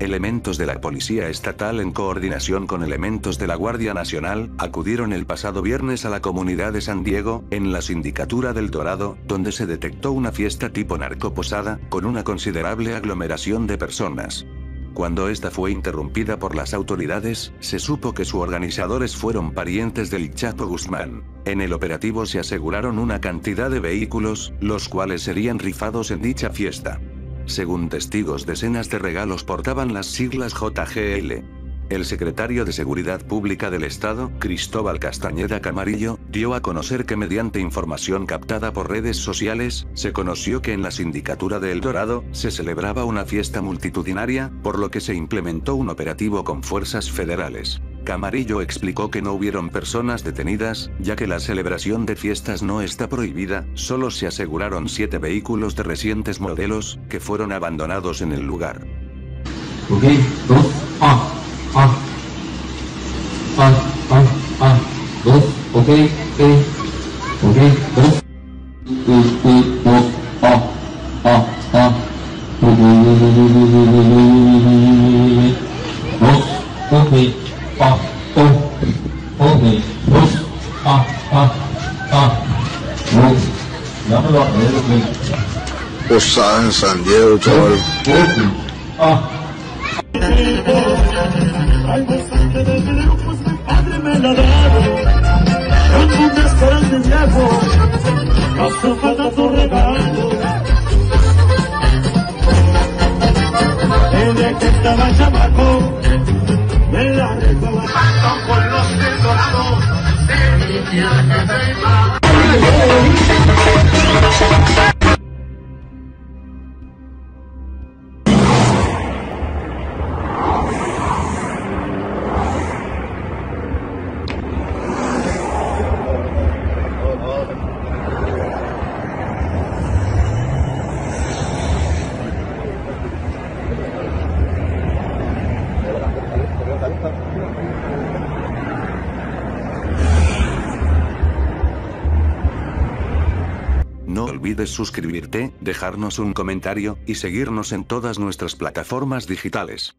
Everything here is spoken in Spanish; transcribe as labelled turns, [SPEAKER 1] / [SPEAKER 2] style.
[SPEAKER 1] Elementos de la Policía Estatal en coordinación con elementos de la Guardia Nacional, acudieron el pasado viernes a la comunidad de San Diego, en la Sindicatura del Dorado, donde se detectó una fiesta tipo narcoposada, con una considerable aglomeración de personas. Cuando esta fue interrumpida por las autoridades, se supo que sus organizadores fueron parientes del Chapo Guzmán. En el operativo se aseguraron una cantidad de vehículos, los cuales serían rifados en dicha fiesta. Según testigos decenas de regalos portaban las siglas JGL. El secretario de Seguridad Pública del Estado, Cristóbal Castañeda Camarillo, dio a conocer que mediante información captada por redes sociales, se conoció que en la sindicatura de El Dorado, se celebraba una fiesta multitudinaria, por lo que se implementó un operativo con fuerzas federales. Camarillo explicó que no hubieron personas detenidas, ya que la celebración de fiestas no está prohibida, solo se aseguraron siete vehículos de recientes modelos, que fueron abandonados en el lugar.
[SPEAKER 2] 八
[SPEAKER 3] 五五五五八八八五，两个多没问题。我三三六九二五五八。Estaba
[SPEAKER 1] Amen. Olvides suscribirte, dejarnos un comentario, y seguirnos en todas nuestras plataformas digitales.